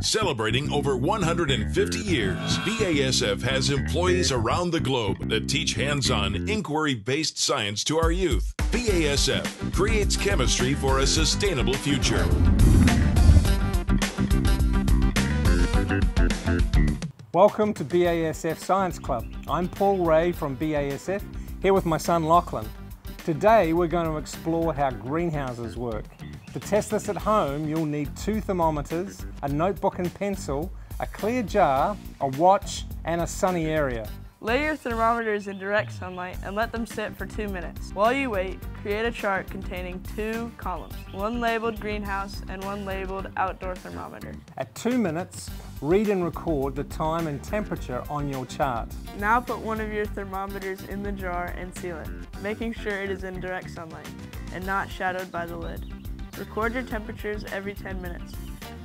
Celebrating over 150 years, BASF has employees around the globe that teach hands on, inquiry based science to our youth. BASF creates chemistry for a sustainable future. Welcome to BASF Science Club. I'm Paul Ray from BASF, here with my son Lachlan. Today we're going to explore how greenhouses work. To test this at home, you'll need two thermometers, a notebook and pencil, a clear jar, a watch, and a sunny area. Lay your thermometers in direct sunlight and let them sit for two minutes. While you wait, create a chart containing two columns, one labeled greenhouse and one labeled outdoor thermometer. At two minutes, read and record the time and temperature on your chart. Now put one of your thermometers in the jar and seal it, making sure it is in direct sunlight and not shadowed by the lid. Record your temperatures every 10 minutes.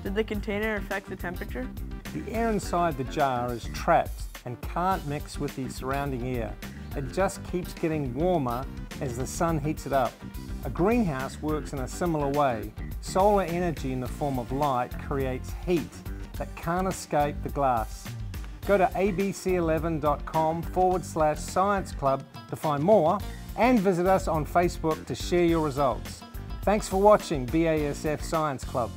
Did the container affect the temperature? The air inside the jar is trapped and can't mix with the surrounding air. It just keeps getting warmer as the sun heats it up. A greenhouse works in a similar way. Solar energy in the form of light creates heat that can't escape the glass. Go to abc11.com forward slash science club to find more and visit us on Facebook to share your results. Thanks for watching BASF Science Club.